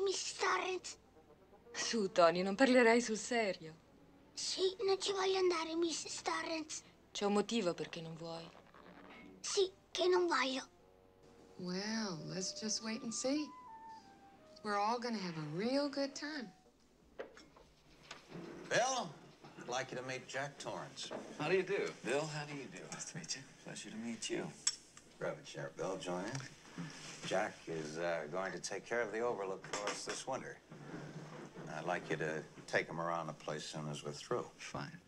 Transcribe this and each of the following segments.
Miss Torrance. Su, Tony, non parlerai sul serio. Sì, non ci voglio andare, Miss Torrance. C'è un motivo perché non vuoi. Sì, che non voglio. Well, let's just wait and see. We're all gonna have a real good time. Bill, I'd like you to meet Jack Torrance. How do you do? Bill, how do you do? Nice to meet you. Pleasure to meet you. Grab a chair, Bill. Join in. Jack is uh, going to take care of the overlook for us this winter. I'd like you to take him around the place soon as we're through. Fine.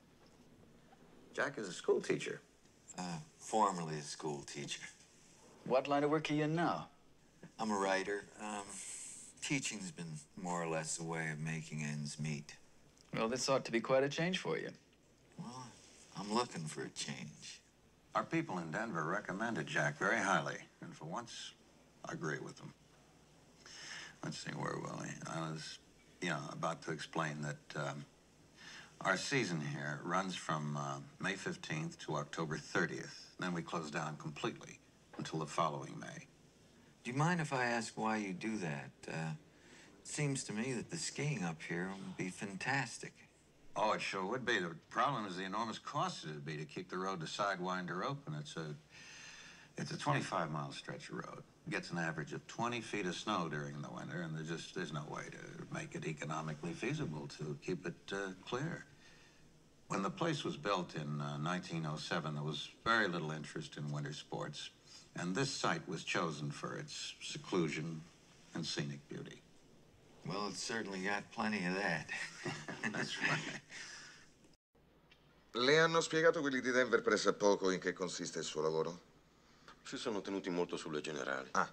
Jack is a school teacher. Uh, formerly a school teacher. What line of work are you in now? I'm a writer. Um, teaching's been more or less a way of making ends meet. Well, this ought to be quite a change for you. Well, I'm looking for a change. Our people in Denver recommended Jack very highly, and for once, I agree with them. Let's see, where were we? I was, yeah, about to explain that um, our season here runs from uh, May 15th to October 30th. Then we close down completely until the following May. Do you mind if I ask why you do that? Uh, it seems to me that the skiing up here would be fantastic. Oh, it sure would be. The problem is the enormous cost it'd be to keep the road to Sidewinder open. It's a, it's a 25 mile stretch of road. It gets an average of 20 feet of snow during the winter, and there's just there's no way to make it economically feasible to keep it uh, clear. When the place was built in uh, 1907, there was very little interest in winter sports, and this site was chosen for its seclusion and scenic beauty. Well, it's certainly got plenty of that. That's right. Le hanno spiegato quelli di Denver pressappoco in che consiste il suo lavoro? Si sono tenuti molto sulle generali. Ah,